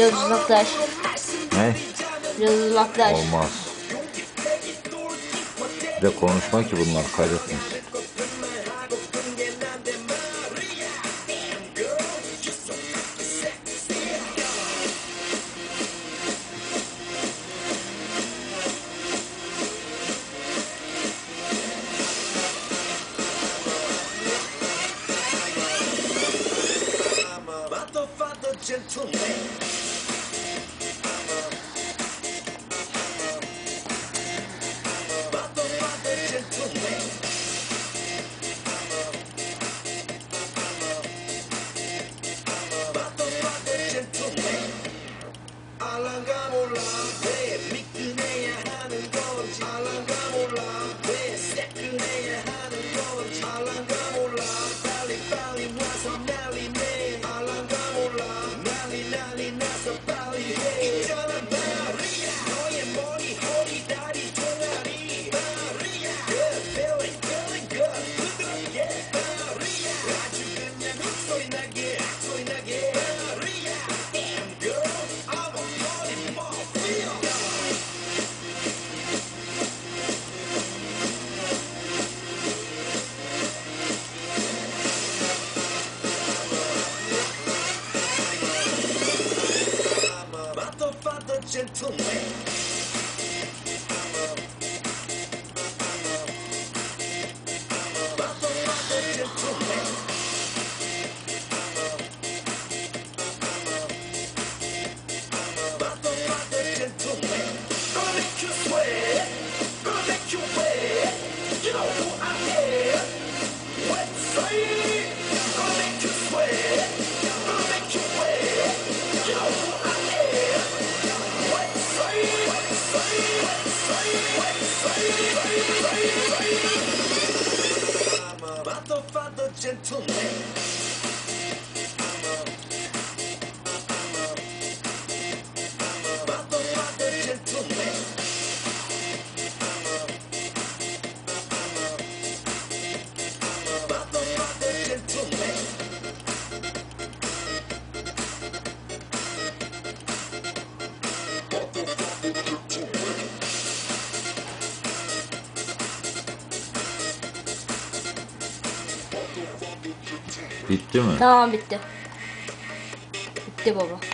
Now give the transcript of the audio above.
Biraz uzaklaş. Ne? Biraz uzaklaş. Olmaz. Bir de konuşma ki bunlar kaydetmesin. gentleman. Alangamos la gentleman. gentleman. Bitti mi? Tamam bitti. Bitti baba.